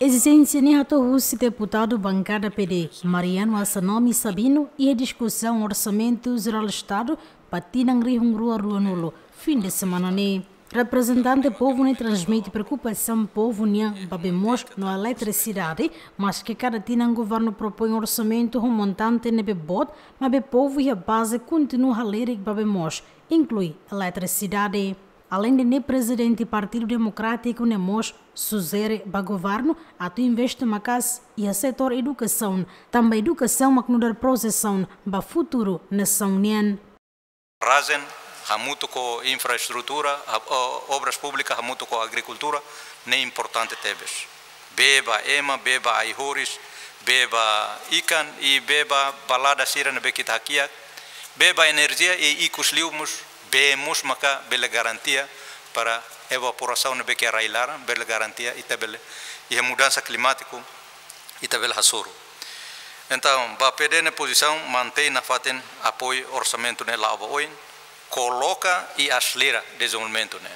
Exigência Nihato deputado bancada PD, Mariano Assanami Sabino, e a discussão Orçamento Geral do Estado, Patinang Rihungrua Ruanulo, fim de semana ne. Representante povo ne transmite preocupação povo nian babemos no eletricidade, mas que cada tinang governo propõe orçamento um montante nebe bot, mas be povo e a base continua a ler babemos, inclui eletricidade. Além de ne presidente Partido Democrático Nemos, Suzere ba governo, atu investe macas e a setor educação, também educação macnudar processão ba futuro nação nian. Razen muito com infraestrutura, obras públicas, muito com agricultura, nem importante tebes. Beba ema, beba aihoris, beba ikan e beba balada sira na bekita hakia, beba energia e icos liumos, bemos maka bela garantia para evaporação na bekia railara, bela garantia e tabele e a mudança climática e tabele hasoro. Então, ba PD na posição mantém na faten apoio orçamento nela avoin, coloca e acelera desenvolvimento. Né?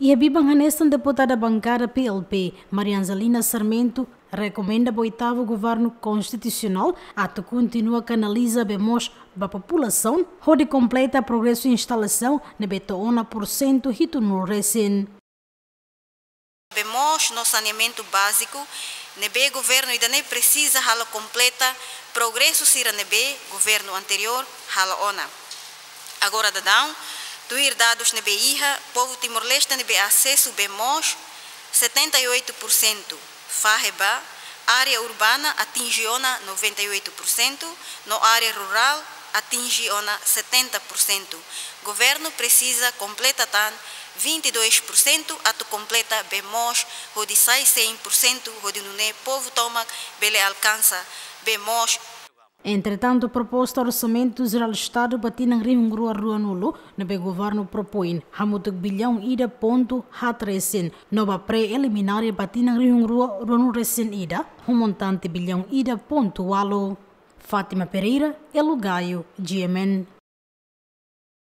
E a Bibang Hanestan, deputada bancada PLP, Marianzalina Sarmento, recomenda o oitavo governo constitucional ato continua canaliza bemos a população, onde completa progresso e instalação na betona por cento hito no recém. Bemos no saneamento básico, nebe governo ainda nem precisa hala completa progresso sira nebe governo anterior hala ona. Agora, dadão, tuir dados na BIHA, povo Timor-Leste nebe acesso BEMOS, 78%, Farreba, área urbana atinge 98%, no área rural atinge 70%. Governo precisa completa tan 22% ato completa BEMOS, onde sai 100%, onde não é povo toma, bele alcança BEMOS Entretanto, a proposta orçamento geral do Estado batina em Rio Grua Rua Nulo, no governo propõe hamutuk bilhão ida ponto hatresen, nova pré-eliminária batina em Rio Grua Rua Nulo recém ida, um montante bilhão ida ponto walo. Fátima Pereira, Elugaio, GMN.